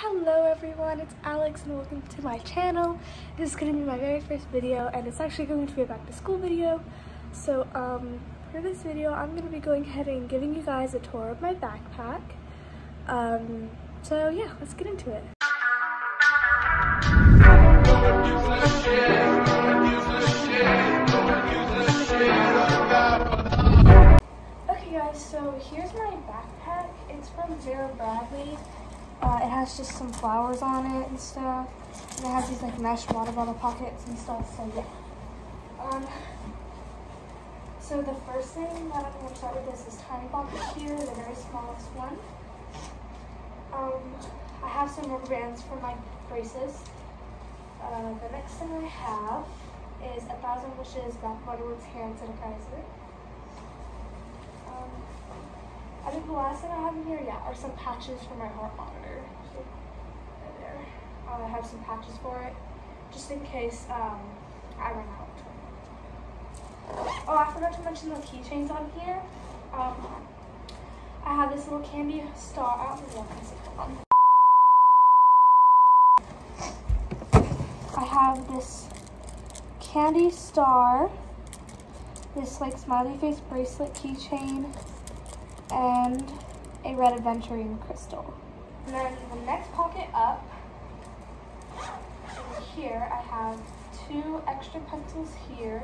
Hello everyone, it's Alex and welcome to my channel. This is going to be my very first video and it's actually going to be a back to school video. So um, for this video I'm going to be going ahead and giving you guys a tour of my backpack. Um, so yeah, let's get into it. Okay guys, so here's my backpack. It's from Vera Bradley. Uh, it has just some flowers on it and stuff. And it has these like mesh water bottle pockets and stuff, so yeah. Um, so the first thing that I'm going to start with is this tiny pocket here, the very smallest one. Um, I have some rubber bands for my braces. Uh, the next thing I have is a Thousand Wishes Bath & Body Works hand sanitizer. Um, I think the last thing I have in here, yeah, are some patches for my heart monitor. So, right there. Uh, I have some patches for it, just in case um, I run out. Oh, I forgot to mention the keychains on here. Um, I have this little candy star. I don't know I have this candy star, this like smiley face bracelet keychain, and a red aventurine crystal. And then the next pocket up, here I have two extra pencils here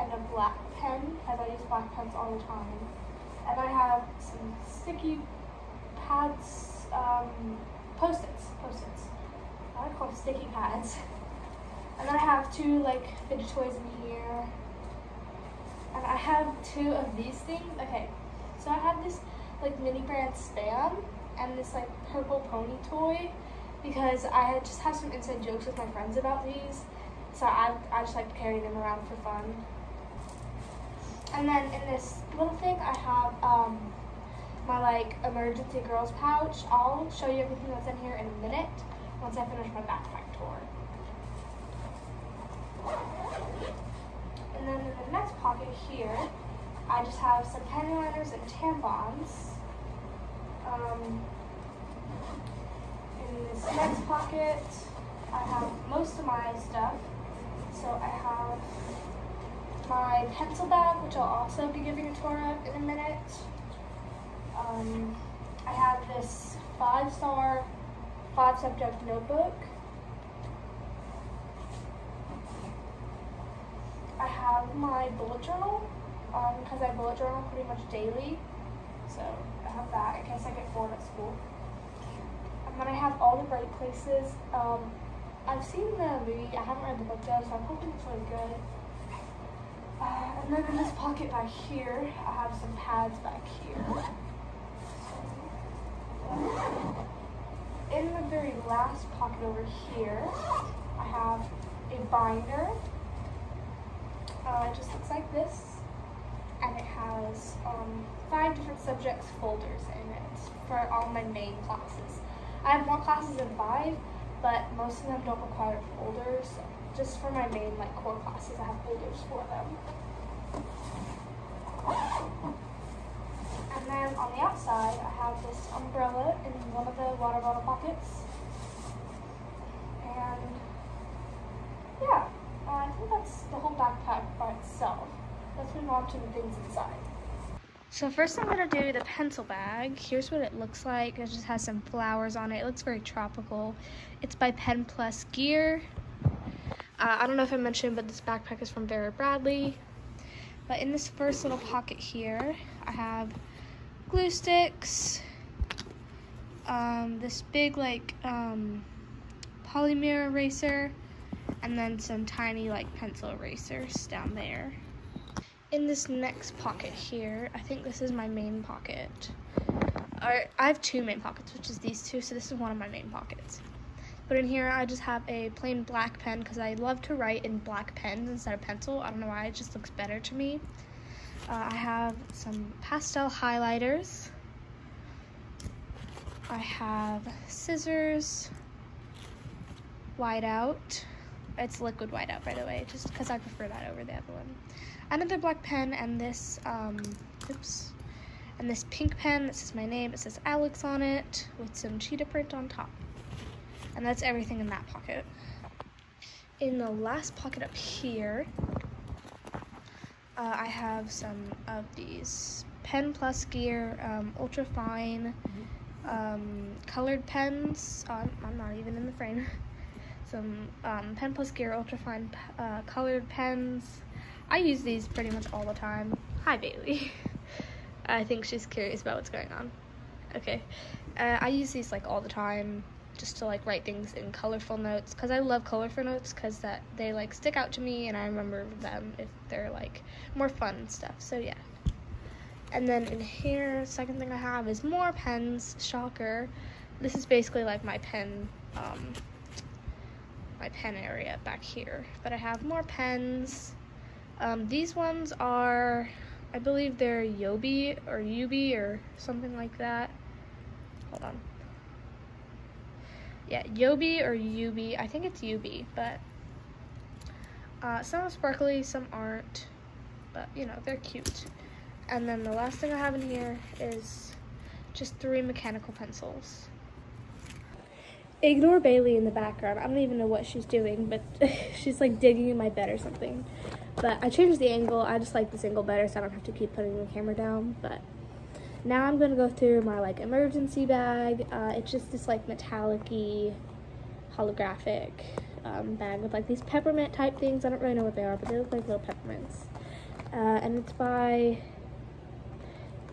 and a black pen, as I use black pens all the time. And I have some sticky pads, um, post-its, post-its. I call them sticky pads. And I have two like fidget toys in here. And I have two of these things. Okay, so I have this like mini brand spam and this like purple pony toy because I just have some inside jokes with my friends about these. So I, I just like to carry them around for fun. And then in this little thing I have um, my like emergency girls pouch. I'll show you everything that's in here in a minute once I finish my backpack tour. And then in the next pocket here, I just have some panty liners and tampons. Um, in this next pocket, I have most of my stuff. So I have my pencil bag, which I'll also be giving a tour of in a minute. Um, I have this five-star, five-subject notebook. I have my bullet journal, because um, I bullet journal pretty much daily. So I have that in case I get bored at school. And then I have All the Bright Places. Um, I've seen the movie, I haven't read the book though, so I'm hoping it's really good. Uh, and then in this pocket back here, I have some pads back here. In the very last pocket over here, I have a binder. Uh, it just looks like this. And it has um, five different subjects folders in it for all my main classes. I have more classes than five, but most of them don't require folders. Just for my main like core classes, I have folders for them. And then on the outside, I have this umbrella in one of the water bottle pockets. And yeah, I think that's the whole backpack by itself. Let's move on to the things inside. So first I'm gonna do the pencil bag. Here's what it looks like. It just has some flowers on it. It looks very tropical. It's by Pen Plus Gear. Uh, I don't know if I mentioned, but this backpack is from Vera Bradley. But in this first little pocket here, I have glue sticks, um, this big like um, polymer eraser, and then some tiny like pencil erasers down there in this next pocket here, I think this is my main pocket. I have two main pockets, which is these two, so this is one of my main pockets. But in here, I just have a plain black pen because I love to write in black pens instead of pencil. I don't know why, it just looks better to me. Uh, I have some pastel highlighters. I have scissors, whiteout. It's liquid whiteout, by the way, just because I prefer that over the other one another black pen and this, um, oops, and this pink pen that says my name. It says Alex on it with some cheetah print on top. And that's everything in that pocket. In the last pocket up here, uh, I have some of these Pen Plus Gear um, Ultra Fine um, colored pens. Oh, I'm not even in the frame. some um, Pen Plus Gear Ultra Fine uh, colored pens. I use these pretty much all the time. Hi, Bailey. I think she's curious about what's going on. Okay. Uh, I use these like all the time just to like write things in colorful notes because I love colorful notes because that they like stick out to me and I remember them if they're like more fun stuff. So yeah. And then in here, second thing I have is more pens. Shocker. This is basically like my pen, um, my pen area back here. But I have more pens. Um, these ones are, I believe they're Yobi or Yoobi or something like that. Hold on. Yeah, Yobi or Yoobi. I think it's Yoobi, but uh, some are sparkly, some aren't. But, you know, they're cute. And then the last thing I have in here is just three mechanical pencils. Ignore Bailey in the background. I don't even know what she's doing, but she's like digging in my bed or something. But I changed the angle. I just like this angle better so I don't have to keep putting the camera down. But now I'm going to go through my like emergency bag. Uh, it's just this like metallic holographic um, bag with like these peppermint type things. I don't really know what they are, but they look like little peppermints. Uh, and it's by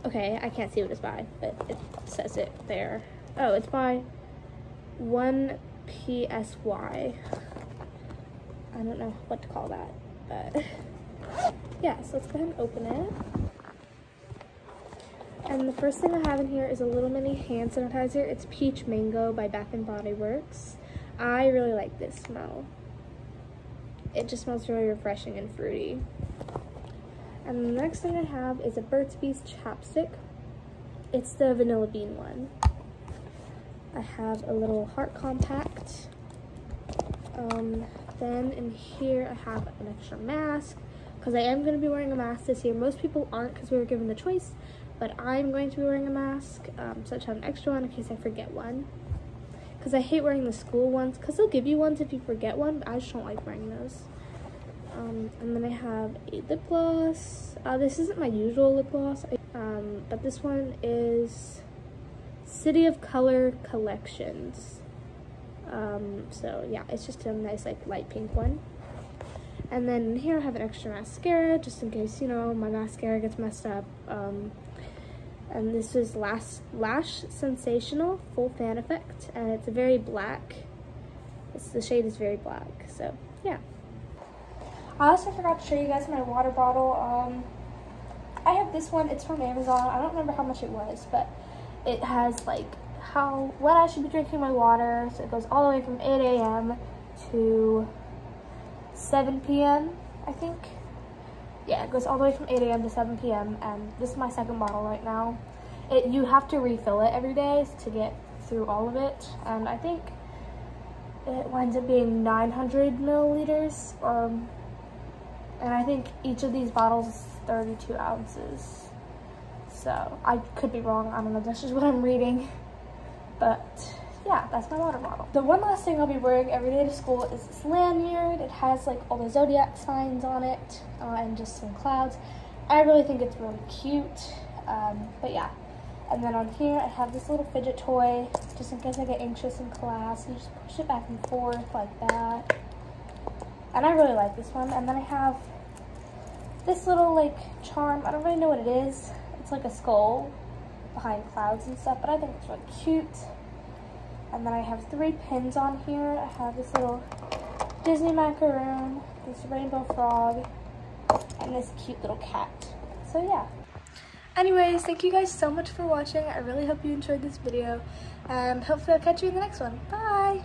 Okay, I can't see what it's by, but it says it there. Oh, it's by 1PSY. I don't know what to call that, but yeah, so let's go ahead and open it. And the first thing I have in here is a little mini hand sanitizer. It's Peach Mango by Bath & Body Works. I really like this smell. It just smells really refreshing and fruity. And the next thing I have is a Burt's Bees chapstick. It's the vanilla bean one. I have a little heart compact. Um, then in here I have an extra mask because I am going to be wearing a mask this year. Most people aren't because we were given the choice, but I'm going to be wearing a mask. Um, so I have an extra one in case I forget one. Because I hate wearing the school ones because they'll give you ones if you forget one, but I just don't like wearing those. Um, and then I have a lip gloss. Uh, this isn't my usual lip gloss, um, but this one is City of Color Collections. Um, so yeah, it's just a nice like light pink one. And then here I have an extra mascara, just in case, you know, my mascara gets messed up. Um, and this is Lash, Lash Sensational Full Fan Effect, and it's a very black. It's, the shade is very black, so yeah. I also forgot to show you guys my water bottle. Um, I have this one. It's from Amazon. I don't remember how much it was, but it has like how when I should be drinking my water. So it goes all the way from 8 a.m. to 7 p.m. I think. Yeah, it goes all the way from 8 a.m. to 7 p.m. And this is my second bottle right now. It you have to refill it every day to get through all of it. And I think it winds up being 900 milliliters. Um, and I think each of these bottles is 32 ounces. So I could be wrong. I don't know. That's just what I'm reading. But yeah, that's my water bottle. The one last thing I'll be wearing every day to school is this lanyard. It has like all the zodiac signs on it uh, and just some clouds. I really think it's really cute. Um, but yeah. And then on here, I have this little fidget toy, just in case I get anxious in class. You just push it back and forth like that. And I really like this one. And then I have this little like charm. I don't really know what it is. It's like a skull behind clouds and stuff, but I think it's really cute. And then I have three pins on here. I have this little Disney macaroon, this rainbow frog, and this cute little cat. So yeah. Anyways, thank you guys so much for watching. I really hope you enjoyed this video. And hopefully I'll catch you in the next one. Bye!